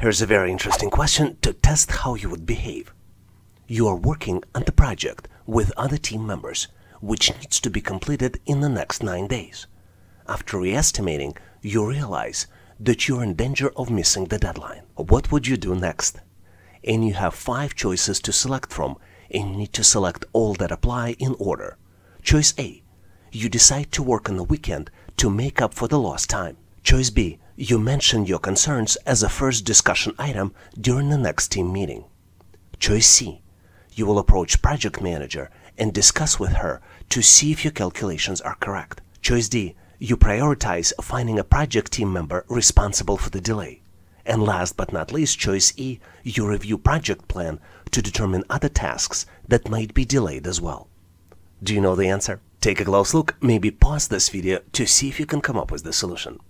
Here's a very interesting question to test how you would behave. You are working on the project with other team members, which needs to be completed in the next 9 days. After re-estimating, you realize that you're in danger of missing the deadline. What would you do next? And you have 5 choices to select from, and you need to select all that apply in order. Choice A. You decide to work on the weekend to make up for the lost time. Choice B. You mention your concerns as a first discussion item during the next team meeting. Choice C. You will approach project manager and discuss with her to see if your calculations are correct. Choice D. You prioritize finding a project team member responsible for the delay. And last but not least, choice E, you review project plan to determine other tasks that might be delayed as well. Do you know the answer? Take a close look, maybe pause this video to see if you can come up with the solution.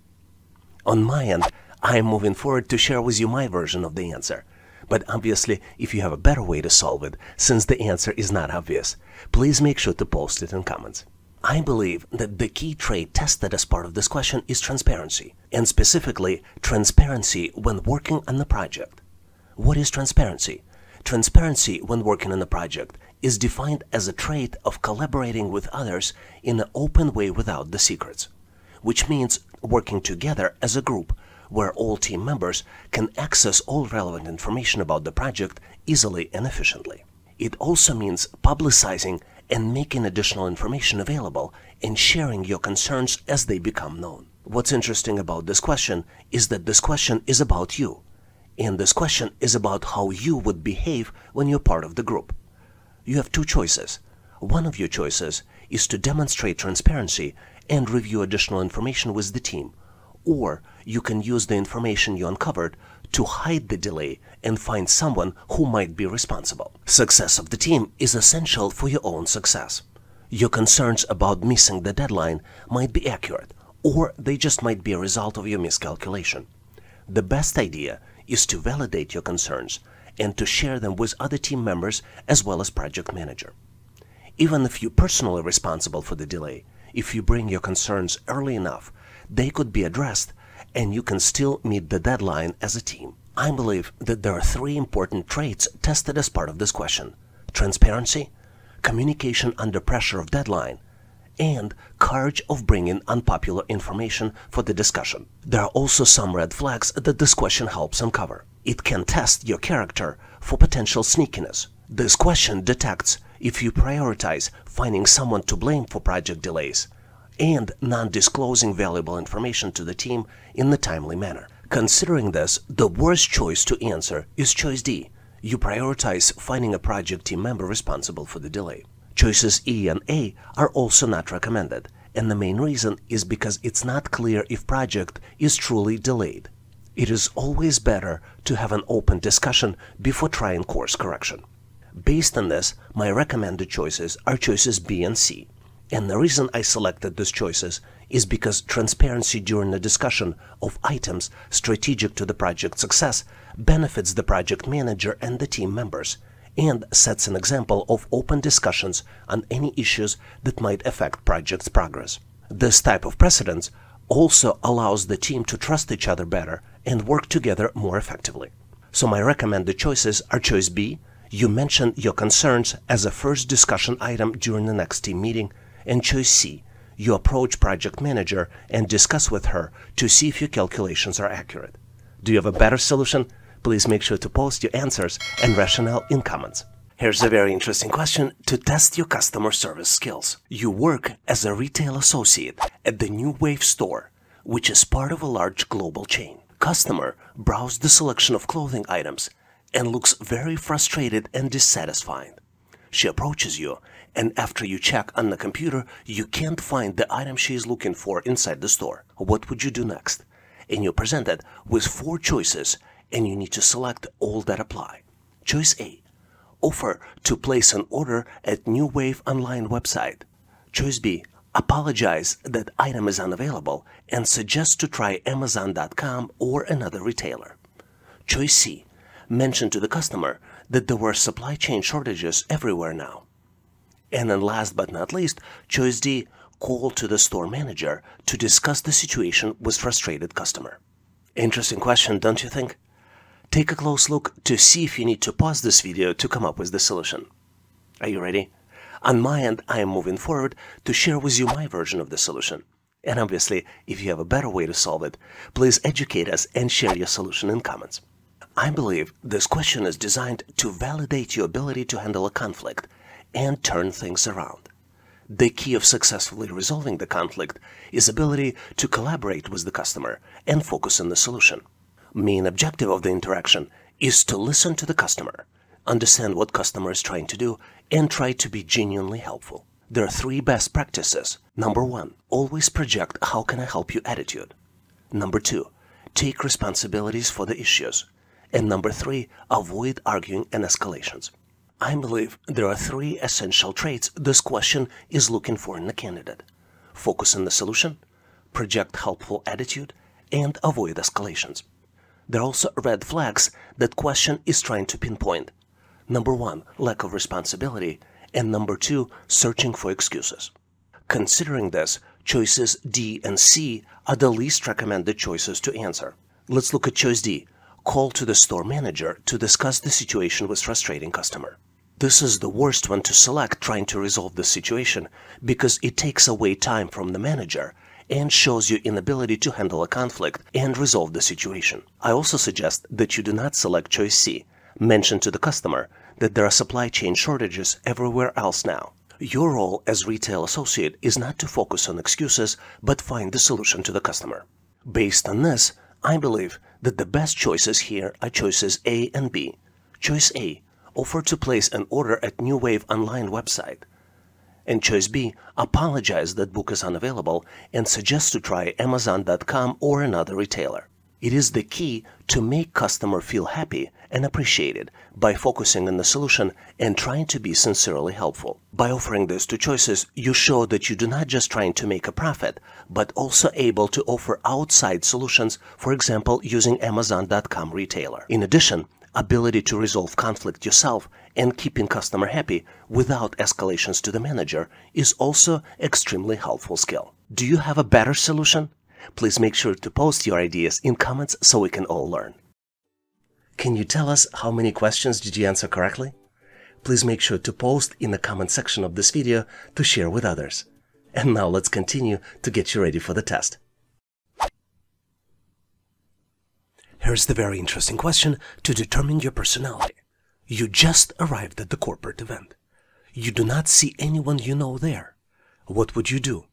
On my end, I am moving forward to share with you my version of the answer. But obviously, if you have a better way to solve it, since the answer is not obvious, please make sure to post it in comments. I believe that the key trait tested as part of this question is transparency, and specifically transparency when working on the project. What is transparency? Transparency when working on a project is defined as a trait of collaborating with others in an open way without the secrets, which means working together as a group where all team members can access all relevant information about the project easily and efficiently. It also means publicizing and making additional information available and sharing your concerns as they become known. What's interesting about this question is that this question is about you. And this question is about how you would behave when you're part of the group. You have two choices. One of your choices is to demonstrate transparency and review additional information with the team, or you can use the information you uncovered to hide the delay and find someone who might be responsible. Success of the team is essential for your own success. Your concerns about missing the deadline might be accurate, or they just might be a result of your miscalculation. The best idea is to validate your concerns and to share them with other team members as well as project manager. Even if you're personally responsible for the delay, if you bring your concerns early enough, they could be addressed and you can still meet the deadline as a team. I believe that there are three important traits tested as part of this question. Transparency, communication under pressure of deadline, and courage of bringing unpopular information for the discussion. There are also some red flags that this question helps uncover. It can test your character for potential sneakiness. This question detects if you prioritize finding someone to blame for project delays and non-disclosing valuable information to the team in a timely manner. Considering this, the worst choice to answer is choice D. You prioritize finding a project team member responsible for the delay. Choices E and A are also not recommended, and the main reason is because it's not clear if project is truly delayed. It is always better to have an open discussion before trying course correction. Based on this, my recommended choices are choices B and C. And the reason I selected these choices is because transparency during the discussion of items strategic to the project success benefits the project manager and the team members and sets an example of open discussions on any issues that might affect project's progress. This type of precedence also allows the team to trust each other better and work together more effectively. So my recommended choices are choice B, you mention your concerns as a first discussion item during the next team meeting and choice C, you approach project manager and discuss with her to see if your calculations are accurate. Do you have a better solution? Please make sure to post your answers and rationale in comments. Here's a very interesting question to test your customer service skills. You work as a retail associate at the New Wave store, which is part of a large global chain. Customer browsed the selection of clothing items and looks very frustrated and dissatisfied. She approaches you and after you check on the computer, you can't find the item she is looking for inside the store. What would you do next? And you're presented with four choices and you need to select all that apply. Choice A. Offer to place an order at New Wave online website. Choice B. Apologize that item is unavailable and suggest to try Amazon.com or another retailer. Choice C. Mention to the customer that there were supply chain shortages everywhere now. And then last but not least, choice D, called to the store manager to discuss the situation with frustrated customer. Interesting question, don't you think? Take a close look to see if you need to pause this video to come up with the solution. Are you ready? On my end, I am moving forward to share with you my version of the solution. And obviously, if you have a better way to solve it, please educate us and share your solution in comments. I believe this question is designed to validate your ability to handle a conflict and turn things around. The key of successfully resolving the conflict is ability to collaborate with the customer and focus on the solution. Main objective of the interaction is to listen to the customer, understand what customer is trying to do, and try to be genuinely helpful. There are three best practices. Number one, always project how can I help you attitude. Number two, take responsibilities for the issues. And number three, avoid arguing and escalations. I believe there are three essential traits this question is looking for in a candidate. Focus on the solution, project helpful attitude, and avoid escalations. There are also red flags that question is trying to pinpoint. Number one, lack of responsibility, and number two, searching for excuses. Considering this, choices D and C are the least recommended choices to answer. Let's look at choice D, call to the store manager to discuss the situation with frustrating customer. This is the worst one to select trying to resolve the situation because it takes away time from the manager and shows your inability to handle a conflict and resolve the situation. I also suggest that you do not select choice C. Mention to the customer that there are supply chain shortages everywhere else now. Your role as retail associate is not to focus on excuses, but find the solution to the customer. Based on this, I believe that the best choices here are choices A and B. Choice A, offer to place an order at New Wave online website. And choice B, apologize that book is unavailable and suggest to try Amazon.com or another retailer. It is the key to make customer feel happy and appreciated by focusing on the solution and trying to be sincerely helpful. By offering those two choices, you show that you do not just trying to make a profit, but also able to offer outside solutions, for example, using Amazon.com retailer. In addition, ability to resolve conflict yourself and keeping customer happy without escalations to the manager is also extremely helpful skill. Do you have a better solution? Please make sure to post your ideas in comments so we can all learn. Can you tell us how many questions did you answer correctly? Please make sure to post in the comment section of this video to share with others. And now let's continue to get you ready for the test. Here's the very interesting question to determine your personality. You just arrived at the corporate event. You do not see anyone you know there. What would you do?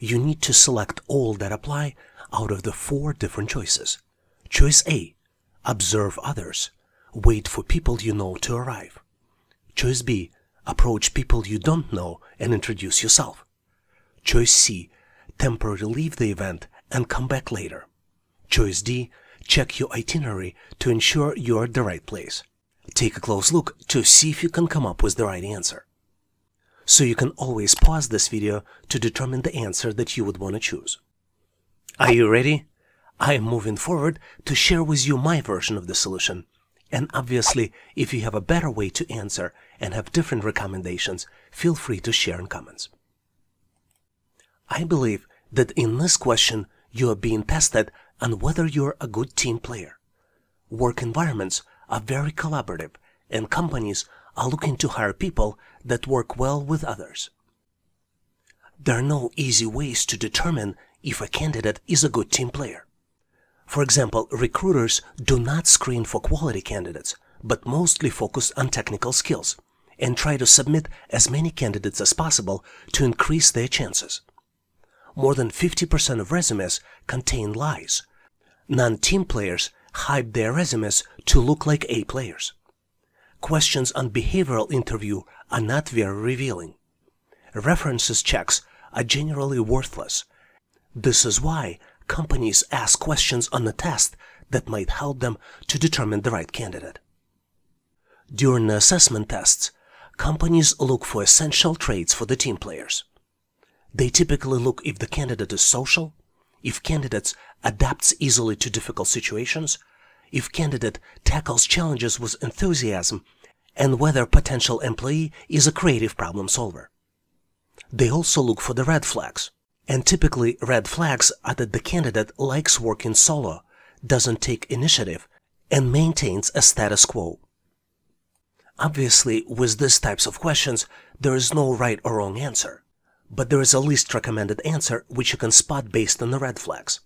You need to select all that apply out of the four different choices. Choice A, observe others. Wait for people you know to arrive. Choice B, approach people you don't know and introduce yourself. Choice C, temporarily leave the event and come back later. Choice D, check your itinerary to ensure you're at the right place. Take a close look to see if you can come up with the right answer so you can always pause this video to determine the answer that you would want to choose. Are you ready? I am moving forward to share with you my version of the solution. And obviously, if you have a better way to answer and have different recommendations, feel free to share in comments. I believe that in this question, you are being tested on whether you're a good team player. Work environments are very collaborative and companies are looking to hire people that work well with others. There are no easy ways to determine if a candidate is a good team player. For example, recruiters do not screen for quality candidates, but mostly focus on technical skills and try to submit as many candidates as possible to increase their chances. More than 50% of resumes contain lies. Non-team players hype their resumes to look like A players questions on behavioral interview are not very revealing. References checks are generally worthless. This is why companies ask questions on the test that might help them to determine the right candidate. During the assessment tests, companies look for essential traits for the team players. They typically look if the candidate is social, if candidates adapts easily to difficult situations, if candidate tackles challenges with enthusiasm and whether potential employee is a creative problem solver. They also look for the red flags. And typically red flags are that the candidate likes working solo, doesn't take initiative, and maintains a status quo. Obviously, with these types of questions, there is no right or wrong answer, but there is a least recommended answer which you can spot based on the red flags.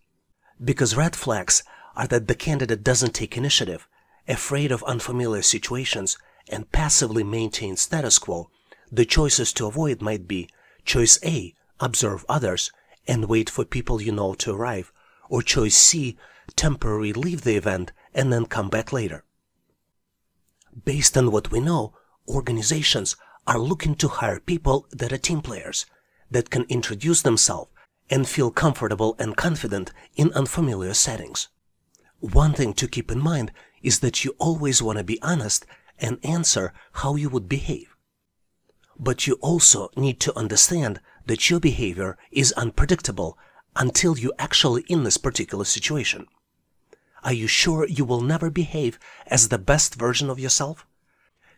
Because red flags are that the candidate doesn't take initiative, afraid of unfamiliar situations, and passively maintains status quo, the choices to avoid might be choice A, observe others and wait for people you know to arrive, or choice C, temporarily leave the event and then come back later. Based on what we know, organizations are looking to hire people that are team players, that can introduce themselves and feel comfortable and confident in unfamiliar settings. One thing to keep in mind is that you always want to be honest and answer how you would behave. But you also need to understand that your behavior is unpredictable until you're actually in this particular situation. Are you sure you will never behave as the best version of yourself?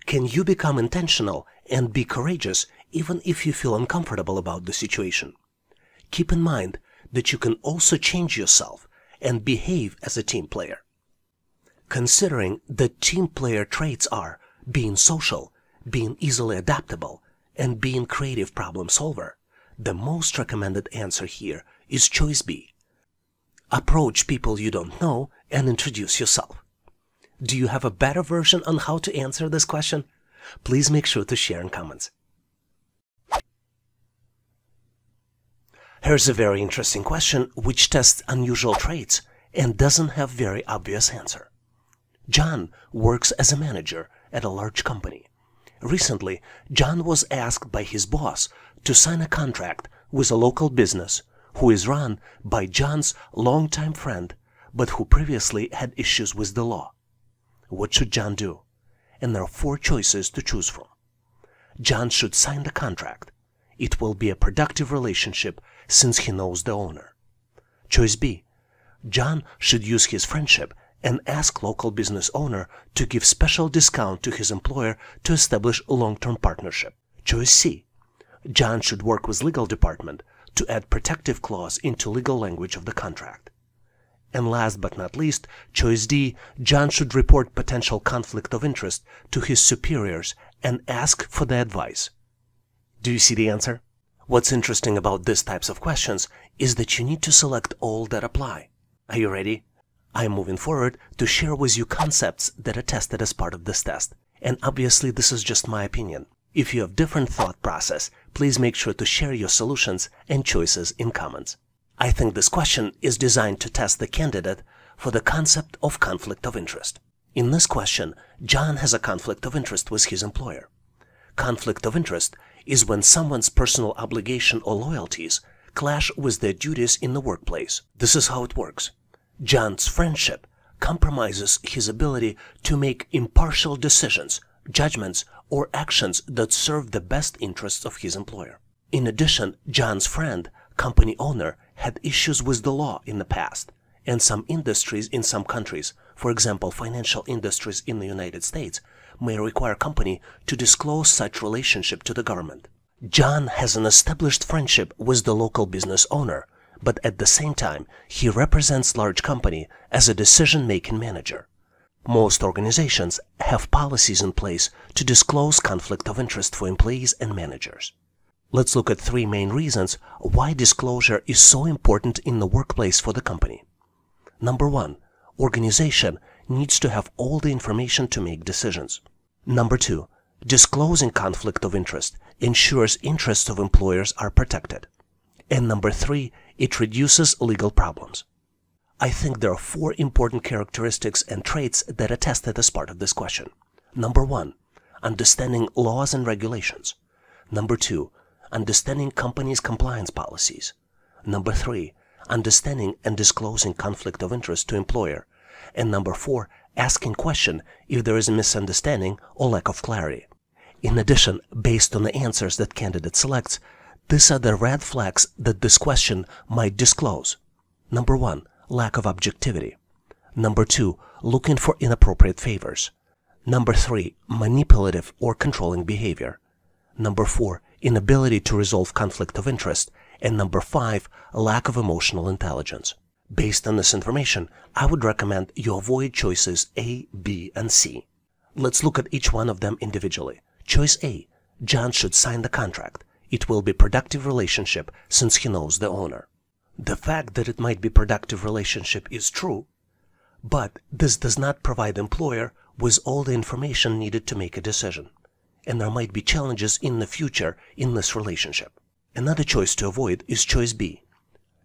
Can you become intentional and be courageous even if you feel uncomfortable about the situation? Keep in mind that you can also change yourself and behave as a team player. Considering the team player traits are being social, being easily adaptable, and being creative problem solver, the most recommended answer here is choice B. Approach people you don't know and introduce yourself. Do you have a better version on how to answer this question? Please make sure to share in comments. Here's a very interesting question which tests unusual traits and doesn't have very obvious answer. John works as a manager at a large company. Recently, John was asked by his boss to sign a contract with a local business who is run by John's longtime friend but who previously had issues with the law. What should John do? And there are four choices to choose from. John should sign the contract. It will be a productive relationship since he knows the owner. Choice B. John should use his friendship and ask local business owner to give special discount to his employer to establish a long-term partnership. Choice C. John should work with legal department to add protective clause into legal language of the contract. And last but not least, choice D, John should report potential conflict of interest to his superiors and ask for their advice. Do you see the answer? What's interesting about these types of questions is that you need to select all that apply. Are you ready? I am moving forward to share with you concepts that are tested as part of this test. And obviously this is just my opinion. If you have different thought process, please make sure to share your solutions and choices in comments. I think this question is designed to test the candidate for the concept of conflict of interest. In this question, John has a conflict of interest with his employer. Conflict of interest is when someone's personal obligation or loyalties clash with their duties in the workplace. This is how it works. John's friendship compromises his ability to make impartial decisions, judgments, or actions that serve the best interests of his employer. In addition, John's friend, company owner, had issues with the law in the past, and some industries in some countries, for example financial industries in the United States, may require company to disclose such relationship to the government. John has an established friendship with the local business owner, but at the same time he represents large company as a decision-making manager. Most organizations have policies in place to disclose conflict of interest for employees and managers. Let's look at three main reasons why disclosure is so important in the workplace for the company. Number one, organization needs to have all the information to make decisions. Number two, disclosing conflict of interest ensures interests of employers are protected. And number three, it reduces legal problems. I think there are four important characteristics and traits that are tested as part of this question. Number one, understanding laws and regulations. Number two, understanding companies' compliance policies. Number three, understanding and disclosing conflict of interest to employer. And number four, asking question if there is a misunderstanding or lack of clarity. In addition, based on the answers that candidate selects, these are the red flags that this question might disclose. Number one, lack of objectivity. Number two, looking for inappropriate favors. Number three, manipulative or controlling behavior. Number four, inability to resolve conflict of interest, and number five, lack of emotional intelligence. Based on this information, I would recommend you avoid choices A, B, and C. Let's look at each one of them individually. Choice A. John should sign the contract. It will be productive relationship since he knows the owner. The fact that it might be productive relationship is true, but this does not provide employer with all the information needed to make a decision. And there might be challenges in the future in this relationship. Another choice to avoid is choice B.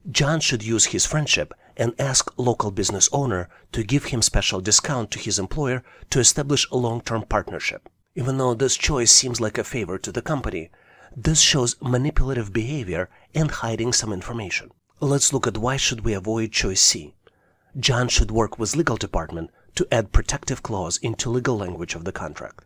John should use his friendship and ask local business owner to give him special discount to his employer to establish a long-term partnership. Even though this choice seems like a favor to the company, this shows manipulative behavior and hiding some information. Let's look at why should we avoid choice C. John should work with legal department to add protective clause into legal language of the contract.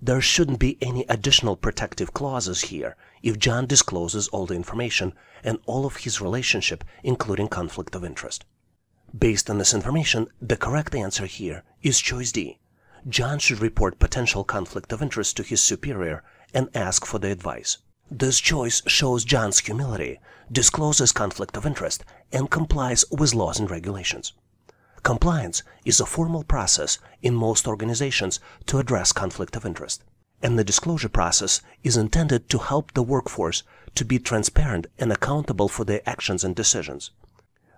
There shouldn't be any additional protective clauses here if John discloses all the information and all of his relationship, including conflict of interest. Based on this information, the correct answer here is choice D. John should report potential conflict of interest to his superior and ask for the advice. This choice shows John's humility, discloses conflict of interest, and complies with laws and regulations. Compliance is a formal process in most organizations to address conflict of interest. And the disclosure process is intended to help the workforce to be transparent and accountable for their actions and decisions.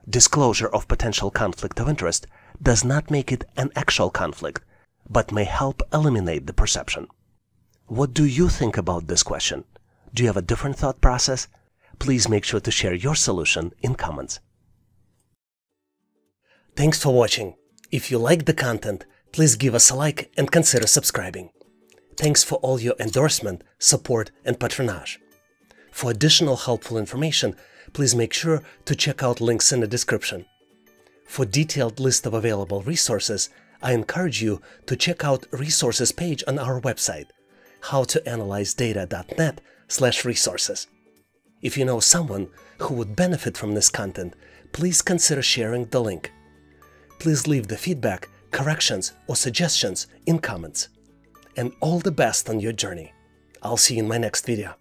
Disclosure of potential conflict of interest does not make it an actual conflict, but may help eliminate the perception. What do you think about this question? Do you have a different thought process? Please make sure to share your solution in comments. Thanks for watching. If you like the content, please give us a like and consider subscribing. Thanks for all your endorsement, support, and patronage. For additional helpful information, please make sure to check out links in the description. For detailed list of available resources, I encourage you to check out resources page on our website, howtoanalyzedata.net slash resources. If you know someone who would benefit from this content, please consider sharing the link. Please leave the feedback, corrections, or suggestions in comments. And all the best on your journey. I'll see you in my next video.